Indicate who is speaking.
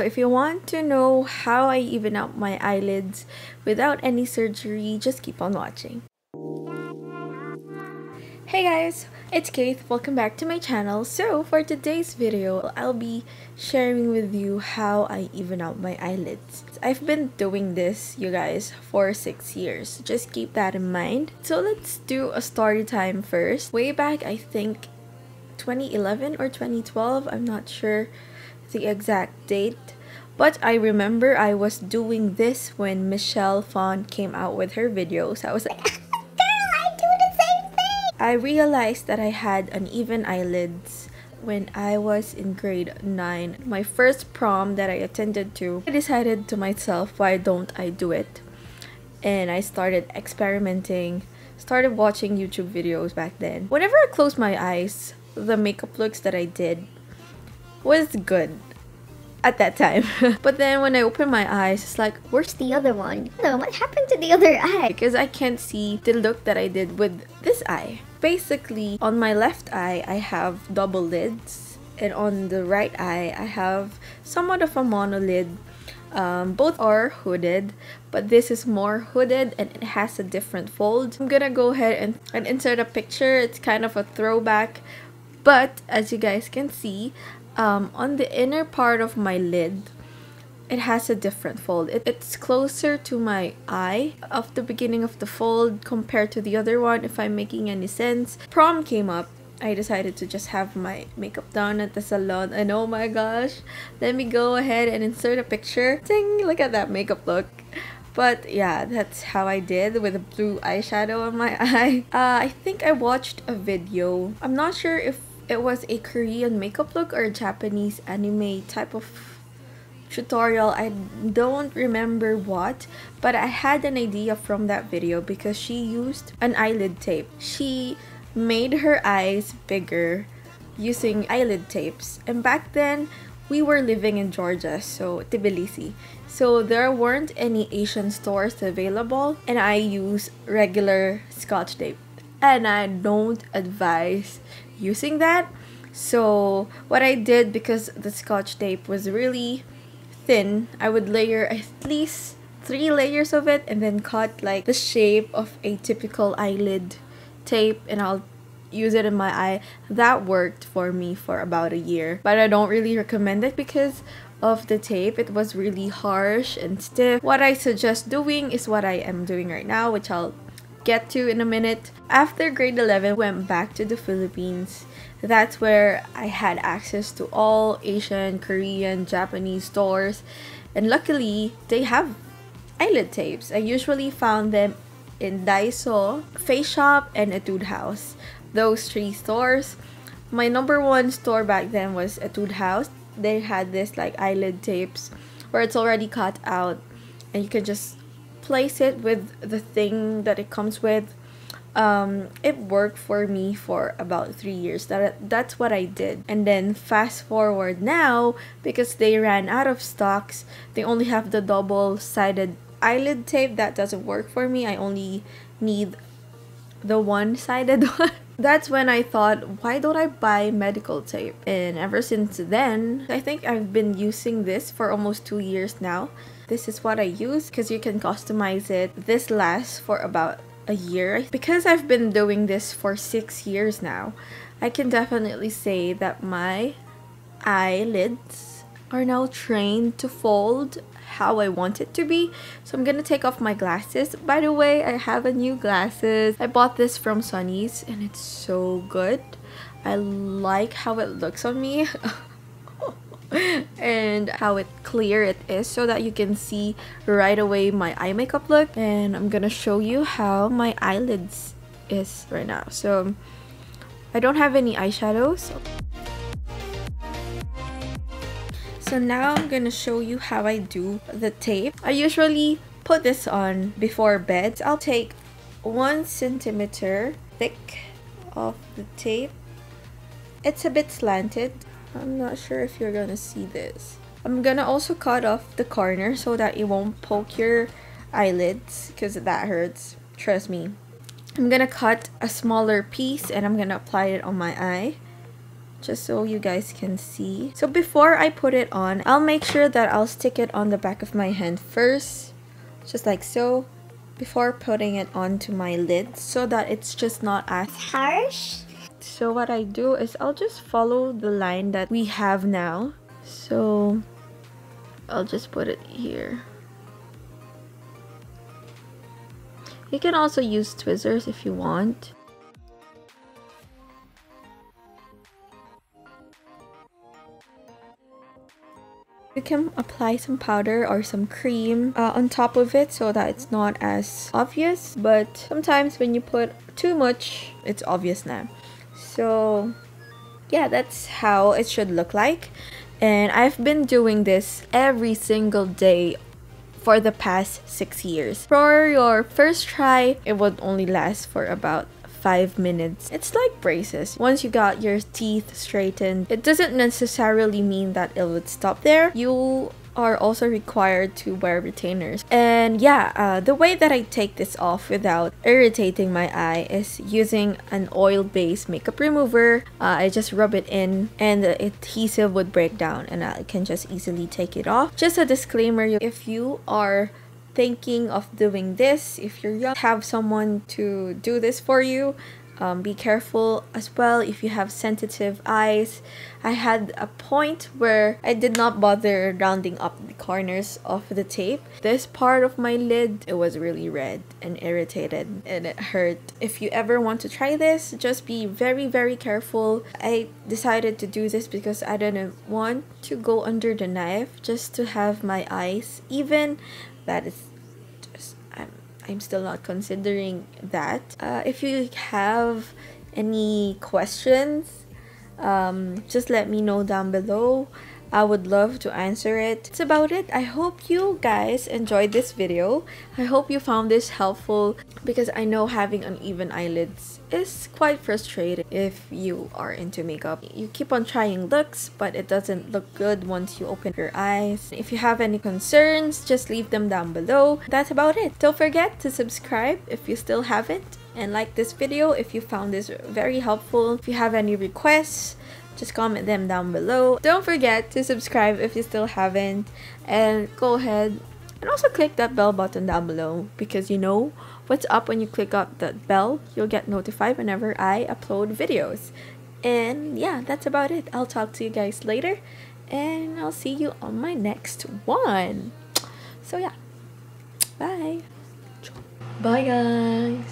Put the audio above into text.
Speaker 1: So if you want to know how I even out my eyelids without any surgery, just keep on watching. Hey guys, it's Kate. Welcome back to my channel. So for today's video, I'll be sharing with you how I even out my eyelids. I've been doing this, you guys, for 6 years. Just keep that in mind. So let's do a story time first. Way back, I think 2011 or 2012, I'm not sure the exact date. But I remember I was doing this when Michelle Phan came out with her videos. I was like, girl, I do the same thing! I realized that I had uneven eyelids when I was in grade 9. My first prom that I attended to, I decided to myself, why don't I do it? And I started experimenting, started watching YouTube videos back then. Whenever I closed my eyes, the makeup looks that I did was good at that time. but then when I open my eyes, it's like, where's the other one? No, what happened to the other eye? Because I can't see the look that I did with this eye. Basically, on my left eye, I have double lids. And on the right eye, I have somewhat of a monolid. Um, both are hooded, but this is more hooded and it has a different fold. I'm gonna go ahead and, and insert a picture. It's kind of a throwback, but as you guys can see, um, on the inner part of my lid, it has a different fold. It, it's closer to my eye of the beginning of the fold compared to the other one, if I'm making any sense. Prom came up. I decided to just have my makeup done at the salon and oh my gosh, let me go ahead and insert a picture. Ding! Look at that makeup look. But yeah, that's how I did with a blue eyeshadow on my eye. Uh, I think I watched a video. I'm not sure if it was a Korean makeup look or Japanese anime type of tutorial. I don't remember what but I had an idea from that video because she used an eyelid tape. She made her eyes bigger using eyelid tapes. And back then we were living in Georgia so Tbilisi. So there weren't any Asian stores available and I use regular scotch tape. And I don't advise using that so what I did because the scotch tape was really thin, I would layer at least three layers of it and then cut like the shape of a typical eyelid tape and I'll use it in my eye. That worked for me for about a year. But I don't really recommend it because of the tape. It was really harsh and stiff. What I suggest doing is what I am doing right now, which I'll get to in a minute. After grade 11, went back to the Philippines that's where I had access to all Asian, Korean, Japanese stores. And luckily, they have eyelid tapes. I usually found them in Daiso, Face Shop, and Etude House. Those three stores. My number one store back then was Etude House. They had this like eyelid tapes where it's already cut out and you can just place it with the thing that it comes with. Um it worked for me for about three years. That that's what i did. And then fast forward now because they ran out of stocks they only have the double sided eyelid tape. That doesn't work for me. I only need the one sided one that's when i thought why don't i buy medical tape? And ever since then i think i've been using this for almost two years now. This is what i use because you can customize it. This lasts for about a year. Because I've been doing this for six years now, I can definitely say that my eyelids are now trained to fold how I want it to be. So I'm gonna take off my glasses. By the way, I have a new glasses. I bought this from Sunnies and it's so good. I like how it looks on me. and how it clear it is so that you can see right away my eye makeup look and I'm gonna show you how my eyelids is right now so I don't have any eyeshadows so now I'm gonna show you how I do the tape I usually put this on before bed I'll take one centimeter thick of the tape it's a bit slanted I'm not sure if you're gonna see this. I'm gonna also cut off the corner so that it won't poke your eyelids because that hurts. Trust me. I'm gonna cut a smaller piece and I'm gonna apply it on my eye. Just so you guys can see. So before I put it on, I'll make sure that I'll stick it on the back of my hand first, just like so, before putting it onto my lid so that it's just not as harsh. So what I do is I'll just follow the line that we have now. So I'll just put it here. You can also use tweezers if you want. You can apply some powder or some cream uh, on top of it so that it's not as obvious. But sometimes when you put too much, it's obvious now. So yeah, that's how it should look like. And I've been doing this every single day for the past six years. For your first try, it would only last for about five minutes. It's like braces. Once you got your teeth straightened, it doesn't necessarily mean that it would stop there. You are also required to wear retainers. And yeah, uh, the way that I take this off without irritating my eye is using an oil-based makeup remover. Uh, I just rub it in and the adhesive would break down and I can just easily take it off. Just a disclaimer, if you are thinking of doing this, if you're young, have someone to do this for you, um, be careful as well if you have sensitive eyes. I had a point where I did not bother rounding up the corners of the tape. This part of my lid, it was really red and irritated and it hurt. If you ever want to try this, just be very very careful. I decided to do this because I didn't want to go under the knife just to have my eyes even that is just, I'm I'm still not considering that. Uh, if you have any questions, um, just let me know down below. I would love to answer it. That's about it. I hope you guys enjoyed this video. I hope you found this helpful because I know having uneven eyelids is quite frustrating if you are into makeup. You keep on trying looks but it doesn't look good once you open your eyes. If you have any concerns, just leave them down below. That's about it. Don't forget to subscribe if you still haven't and like this video if you found this very helpful. If you have any requests, just comment them down below. Don't forget to subscribe if you still haven't and go ahead and also click that bell button down below because you know what's up when you click up that bell. You'll get notified whenever I upload videos. And yeah, that's about it. I'll talk to you guys later and I'll see you on my next one. So yeah, bye. Bye guys.